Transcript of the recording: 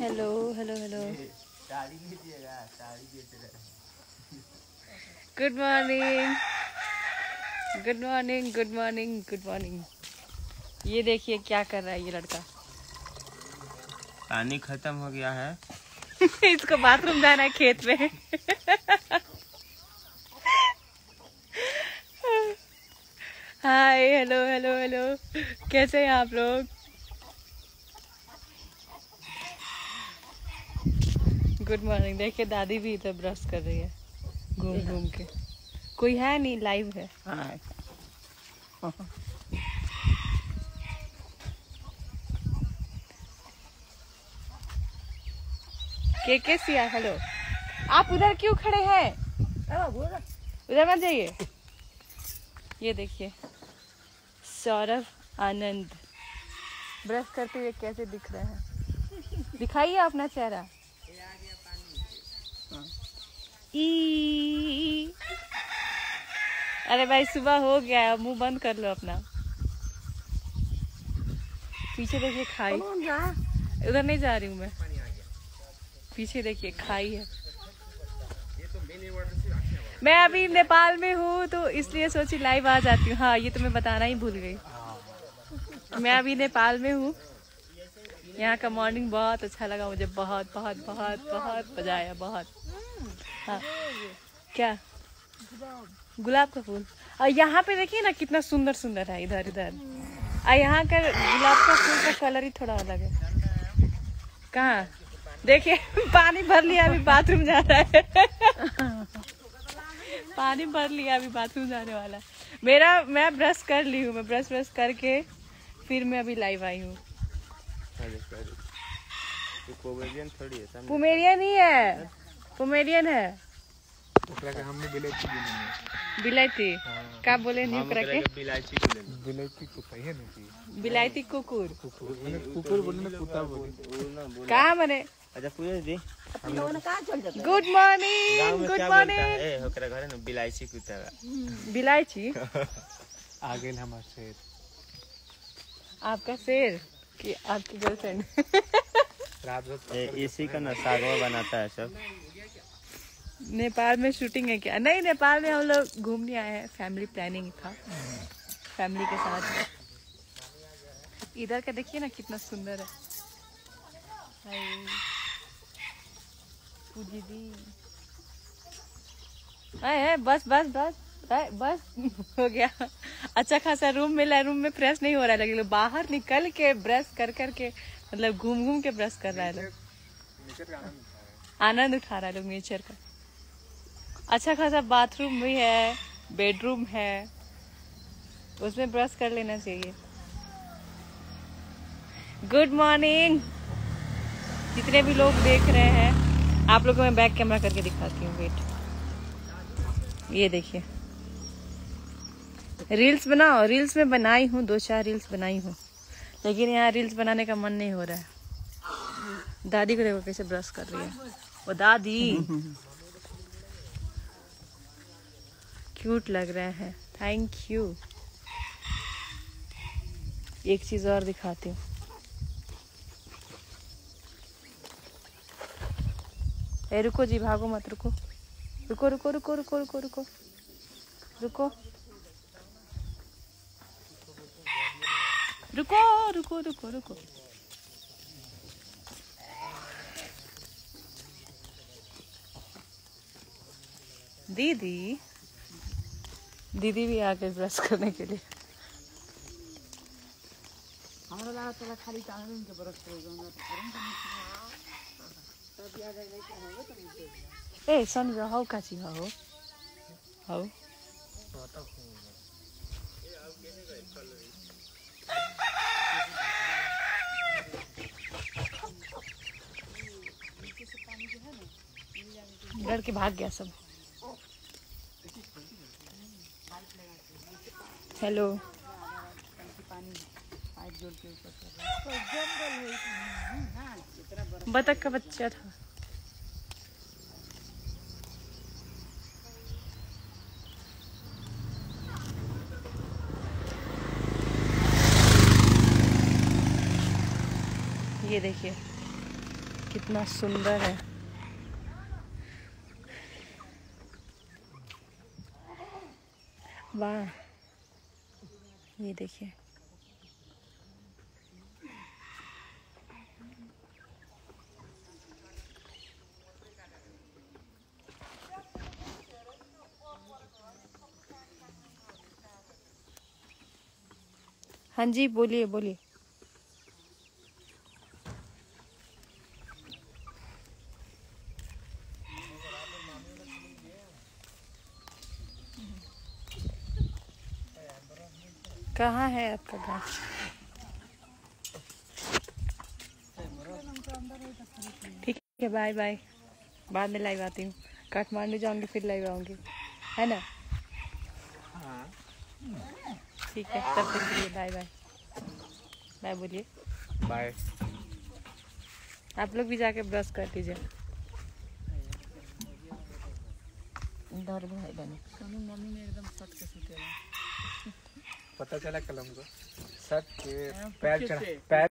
Hello hello hello good morning good morning good morning good morning ये देखिए क्या कर रहा है ये लड़का। पानी खत्म हो गया है। इसको बाथरूम जाना है खेत में। हाय हेलो हेलो हेलो कैसे हैं आप लोग? Good morning. देखिए दादी भी इधर ब्रश कर रही है। घूम घूम के। कोई है नहीं लाइव है। के के सिया हेलो आप उधर क्यों खड़े हैं? उधर मत जाइए। ये देखिए सौरभ आनंद। ब्रश करते हुए कैसे दिख रहे हैं? दिखाइए अपना चेहरा। ई। अरे भाई सुबह हो गया है मुँह बंद कर लो अपना। पीछे देखिए खाई। उधर नहीं जा रही हूँ मैं। पीछे देखिए खाई है। मैं अभी नेपाल में हूँ तो इसलिए सोची लाइव आ जाती हूँ। हाँ ये तो मैं बताना ही भूल गई। मैं अभी नेपाल में हूँ। यहाँ का मॉर्निंग बहुत अच्छा लगा मुझे, बहुत बहुत बहुत बहुत मज़ा आया, बहुत। हाँ। क्या? गुलाब का फूल। और यहाँ पे देखिए ना, कितना सुंदर सुंदर है, इधर इधर। और यहाँ का गुलाब का फूल का कलर ही थोड़ा अलग है। कहाँ? देखिए, पानी भर लिया, अभी बाथरूम जा रहा है। पानी भर लिया, अभी बाथरूम जाने वाला मेरा, मैं ब्रश कर ली हूँ, मैं ब्रश ब्रश करके फिर मैं अभी लाइव आई हूँ। पोमेरियन थोड़ी है? पुमेरियन ही है। पुमेरियन है। ओकरा के हमने बिलायती है। बिलायती का बोले नहीं ओकरा के के बोले बिलायती कुत्ता ही नहीं थी बिलायती कुकुर। कुकुर। बोले ना कुत्ता बोले। वो ना कहा मने अच्छा दी गुड मॉर्निंग गुड मॉर्निंग ए, ओकरा घरे ना बिलायची कुत्ता। बिलायची आ गेल हमार शेर। आपका शेर? कि आपकी गर्लफ्रेंड रात ए, इसी का ना सागवा बनाता है सब। नेपाल में शूटिंग है क्या? नहीं नेपाल में हम लोग घूमने आए हैं। फैमिली प्लानिंग था। फैमिली के साथ। इधर का देखिए ना कितना सुंदर है। हाय। पूजी दी। हाय हाय बस बस। बस हाय, बस हो गया। अच्छा खासा रूम मिला है रूम में फ्रेश नहीं हो रहा है लेकिन बाहर निकल के ब्रश कर कर के मतलब घूम घूम के ब्रश कर रहा है लोग। आनंद उठा रहा है लोग नेचर का। अच्छा खासा बाथरूम भी है बेडरूम है। उसमें ब्रश कर लेना चाहिए। गुड मॉर्निंग जितने भी लोग देख रहे हैं आप लोगों को मैं बैक कैमरा करके दिखाती हूँ वेट ये देखिए। रील्स बनाओ, रील्स में बनाई हूँ, दो चार रील्स बनाई हूँ। लेकिन यहाँ रील्स बनाने का मन नहीं हो रहा है। दादी को देखो कैसे ब्रश कर रही है। वो दादी! क्यूट लग रहे हैं। थैंक यू एक चीज़ और दिखाती हूँ। रुको जी, भागो मत, रुको। रुको रुको रुको रुको रुको रुको। रुको। रुको रुको रुको रुको। दीदी दीदी भी आ गई ब्रश करने के लिए। ए सन हौ काची हौ हौ के भाग गया सब। हेलो बतख का बच्चा था। ये देखिए कितना सुंदर है। वाह। ये देखिए। हाँ जी बोलिए बोलिए। कहाँ है आपका गाँव? ठीक है बाय बाय बाद में लाइव आती हूँ। काठमांडू जाऊँगी फिर लाइव आऊँगी। है ना? ठीक है तब तक के लिए बाय बाय बाय बोलिए। बाय आप लोग भी जाके ब्रश कर दीजिए डर भाई बने मम्मी ने एकदम सट के सुते पता चला कलम को। सर के पैर चढ़ा पैर